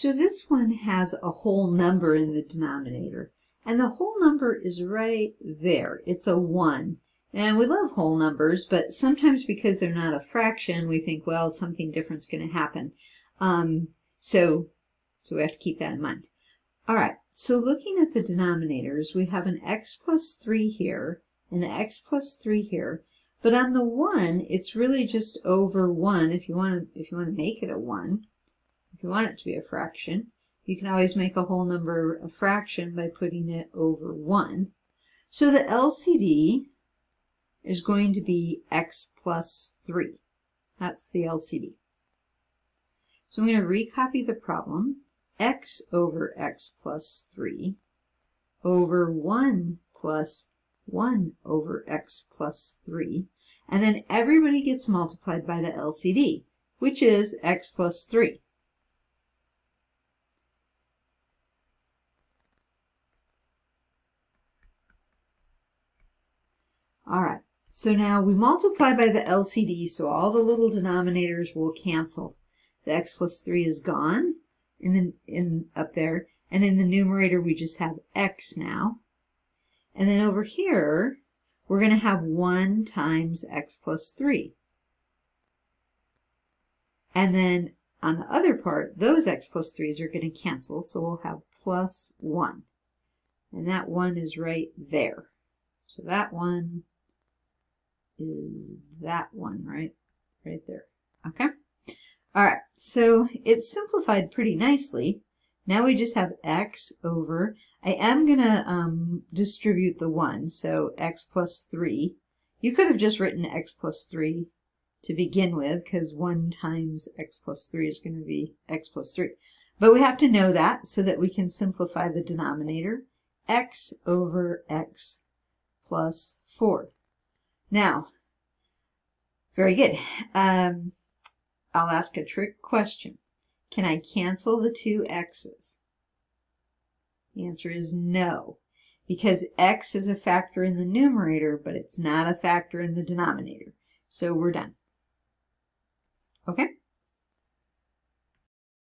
So this one has a whole number in the denominator. And the whole number is right there. It's a 1. And we love whole numbers, but sometimes because they're not a fraction, we think, well, something different is going to happen. Um, so, so we have to keep that in mind. All right, so looking at the denominators, we have an x plus 3 here, and an x plus 3 here. But on the 1, it's really just over 1 if you want to, if you want to make it a 1. If you want it to be a fraction, you can always make a whole number a fraction by putting it over 1. So the LCD is going to be x plus 3. That's the LCD. So I'm going to recopy the problem. x over x plus 3 over 1 plus 1 over x plus 3. And then everybody gets multiplied by the LCD, which is x plus 3. All right, so now we multiply by the LCD, so all the little denominators will cancel. The x plus 3 is gone in the, in, up there, and in the numerator we just have x now. And then over here, we're going to have 1 times x plus 3. And then on the other part, those x plus 3's are going to cancel, so we'll have plus 1. And that 1 is right there. So that one is that one, right? Right there. Okay? All right, so it's simplified pretty nicely. Now we just have x over, I am going to um, distribute the 1, so x plus 3. You could have just written x plus 3 to begin with, because 1 times x plus 3 is going to be x plus 3. But we have to know that so that we can simplify the denominator. x over x plus 4. Now, very good. Um, I'll ask a trick question. Can I cancel the two x's? The answer is no, because x is a factor in the numerator, but it's not a factor in the denominator. So we're done. Okay?